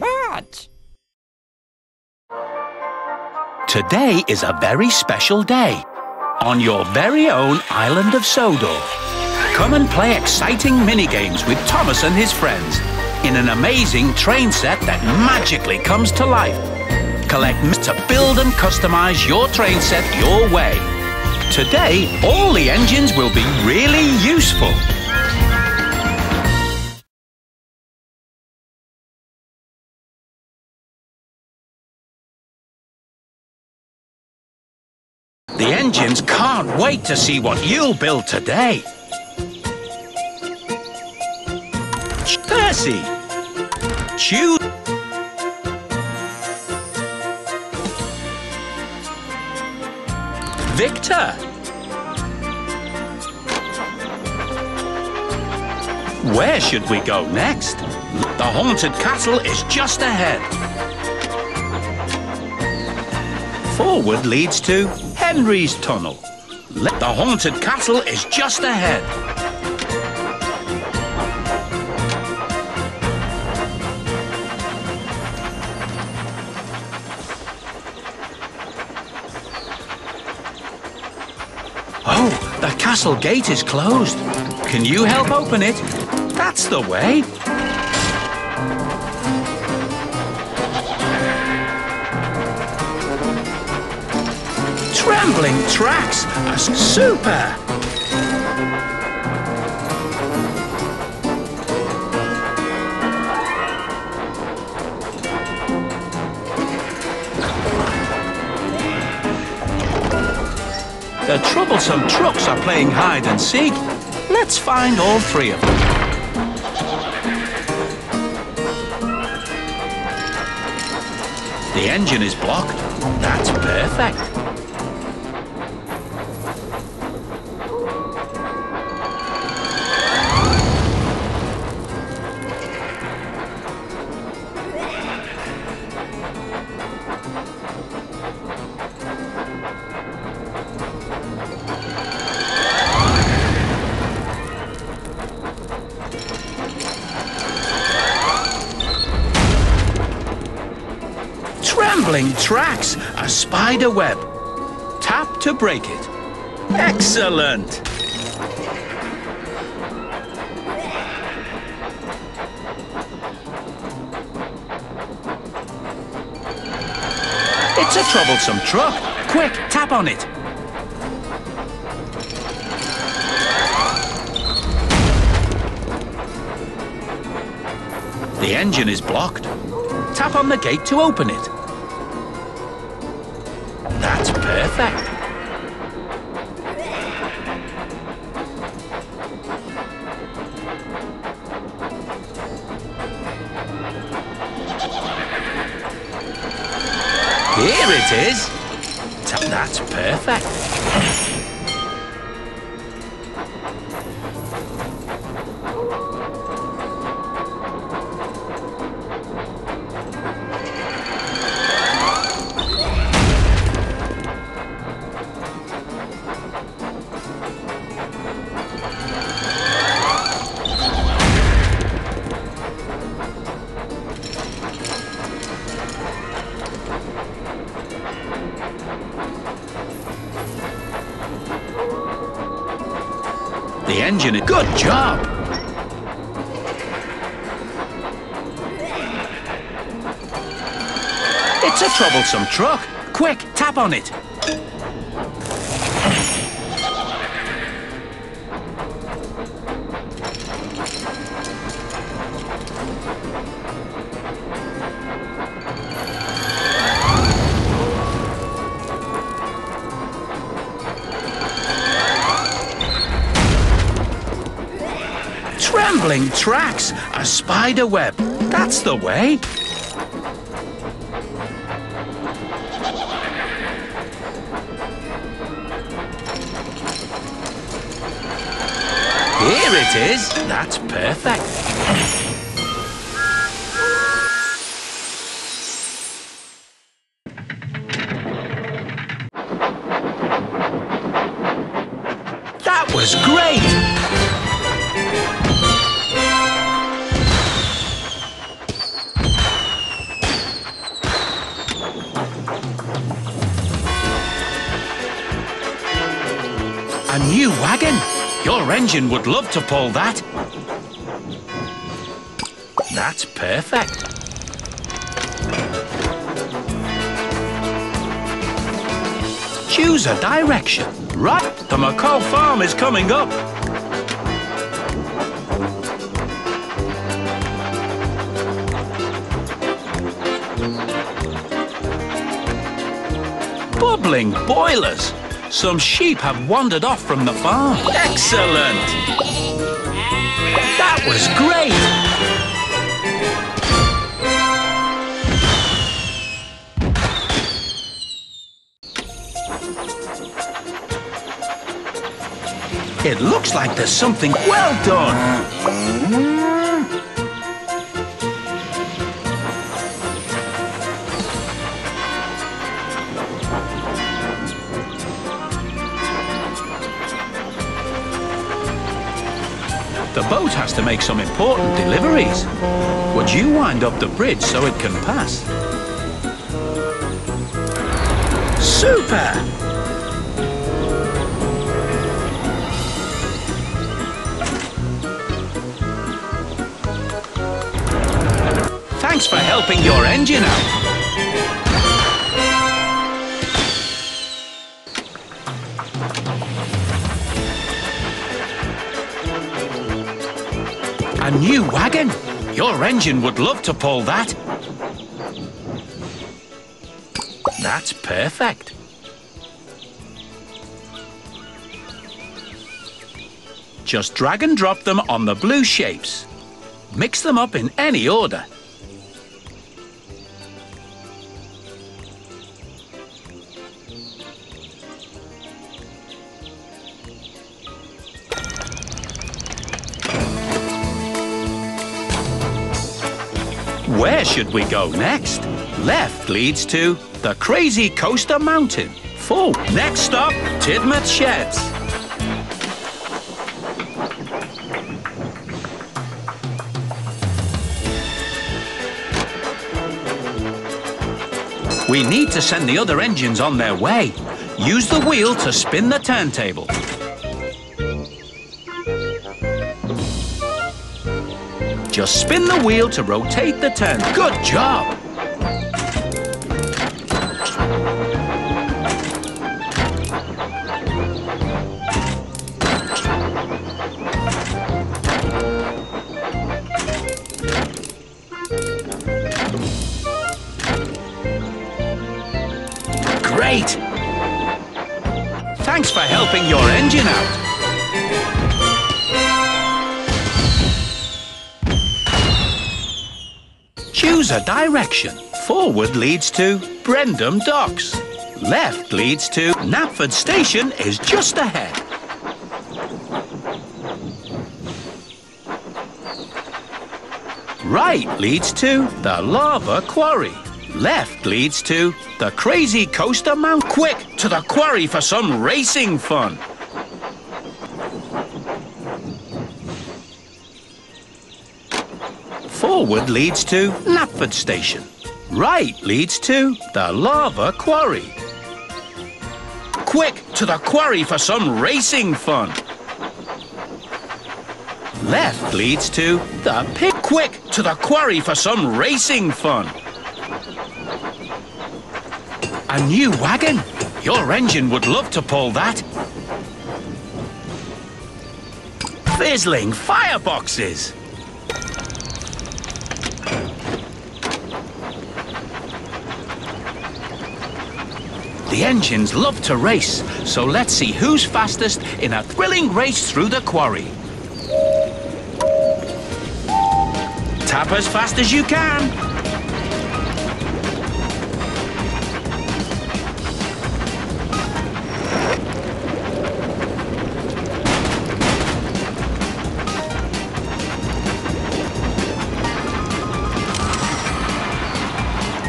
But Today is a very special day on your very own island of Sodor. Come and play exciting mini-games with Thomas and his friends in an amazing train set that magically comes to life. Collect to build and customize your train set your way. Today, all the engines will be really useful. The engines can't wait to see what you'll build today. Percy, choose. Victor. Where should we go next? The haunted castle is just ahead. Forward leads to Henry's Tunnel. The haunted castle is just ahead. Oh, the castle gate is closed. Can you help open it? That's the way. Trembling tracks are super. The troublesome trucks are playing hide and seek. Let's find all three of them. The engine is blocked. That's perfect. Trembling tracks, a spider web. Tap to break it. Excellent! It's a troublesome truck. Quick, tap on it. The engine is blocked. Tap on the gate to open it. Perfect. Here it is. That's perfect. Engine. Good job. It's a troublesome truck. Quick, tap on it. Trembling tracks, a spider web. That's the way. Here it is. That's perfect. Wagon. Your engine would love to pull that. That's perfect. Choose a direction. Right, the McColl farm is coming up. Bubbling boilers. Some sheep have wandered off from the farm. Excellent! That was great! It looks like there's something well done. The boat has to make some important deliveries. Would you wind up the bridge so it can pass? Super! Thanks for helping your engine out. New wagon? Your engine would love to pull that. That's perfect. Just drag and drop them on the blue shapes. Mix them up in any order. Where should we go next? Left leads to the Crazy Coaster Mountain. Full. Next stop, Tidmouth Sheds. We need to send the other engines on their way. Use the wheel to spin the turntable. Just spin the wheel to rotate the turn. Good job! Great! Thanks for helping your engine out. Choose a direction. Forward leads to Brendam Docks. Left leads to Knapford Station is just ahead. Right leads to the Lava Quarry. Left leads to the Crazy Coaster Mount. Quick, to the quarry for some racing fun. Forward leads to Knapford Station. Right leads to the Lava Quarry. Quick, to the quarry for some racing fun. Left leads to the pit. Quick, to the quarry for some racing fun. A new wagon? Your engine would love to pull that. Fizzling fireboxes. The engines love to race, so let's see who's fastest in a thrilling race through the quarry. Tap as fast as you can.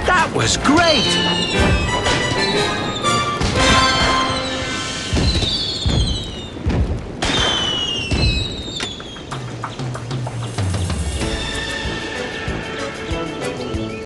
That was great!